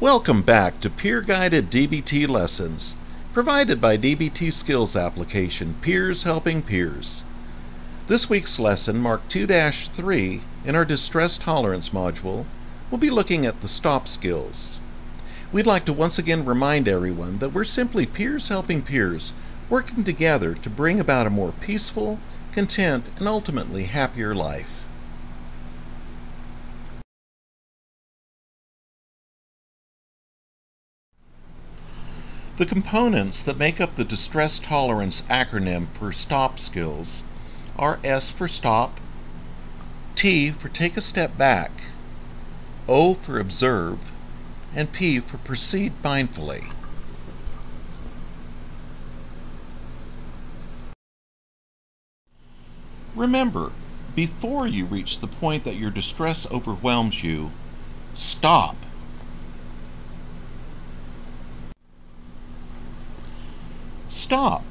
Welcome back to Peer Guided DBT Lessons, provided by DBT Skills application Peers Helping Peers. This week's lesson, Mark 2 3, in our Distress Tolerance module, we'll be looking at the stop skills. We'd like to once again remind everyone that we're simply peers helping peers, working together to bring about a more peaceful, content, and ultimately happier life. The components that make up the distress tolerance acronym for STOP skills are S for stop, T for take a step back, O for observe, and P for proceed mindfully. Remember, before you reach the point that your distress overwhelms you, stop. Stop.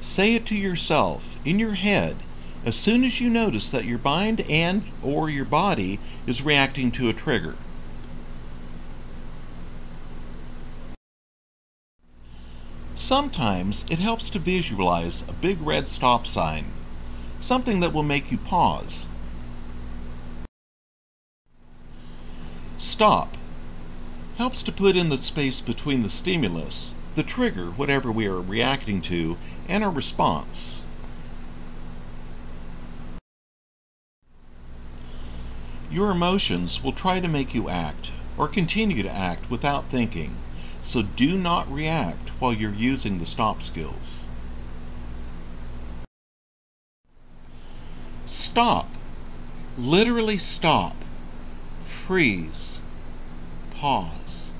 Say it to yourself in your head as soon as you notice that your mind and or your body is reacting to a trigger. Sometimes it helps to visualize a big red stop sign, something that will make you pause. Stop helps to put in the space between the stimulus the trigger, whatever we are reacting to, and our response. Your emotions will try to make you act or continue to act without thinking, so do not react while you're using the stop skills. Stop. Literally stop. Freeze. Pause.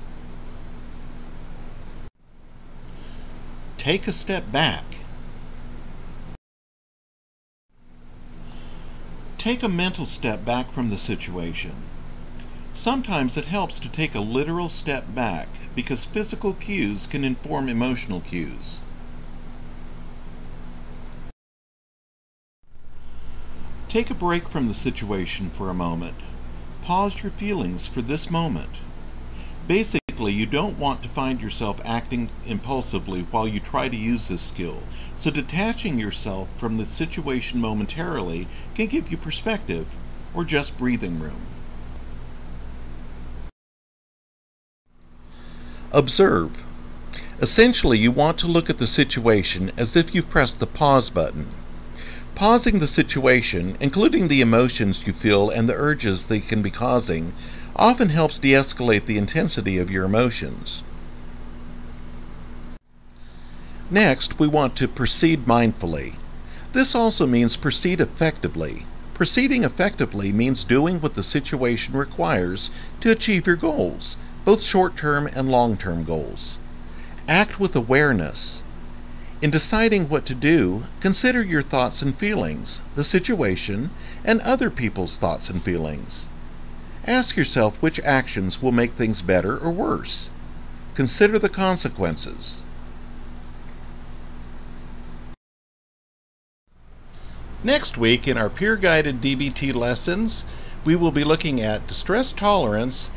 Take a step back. Take a mental step back from the situation. Sometimes it helps to take a literal step back because physical cues can inform emotional cues. Take a break from the situation for a moment. Pause your feelings for this moment. Basically, you don't want to find yourself acting impulsively while you try to use this skill, so detaching yourself from the situation momentarily can give you perspective or just breathing room. Observe. Essentially, you want to look at the situation as if you've pressed the pause button. Pausing the situation, including the emotions you feel and the urges they can be causing, often helps de escalate the intensity of your emotions. Next, we want to proceed mindfully. This also means proceed effectively. Proceeding effectively means doing what the situation requires to achieve your goals, both short term and long term goals. Act with awareness. In deciding what to do, consider your thoughts and feelings, the situation, and other people's thoughts and feelings. Ask yourself which actions will make things better or worse. Consider the consequences. Next week in our peer guided DBT lessons, we will be looking at distress tolerance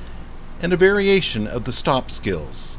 and a variation of the stop skills.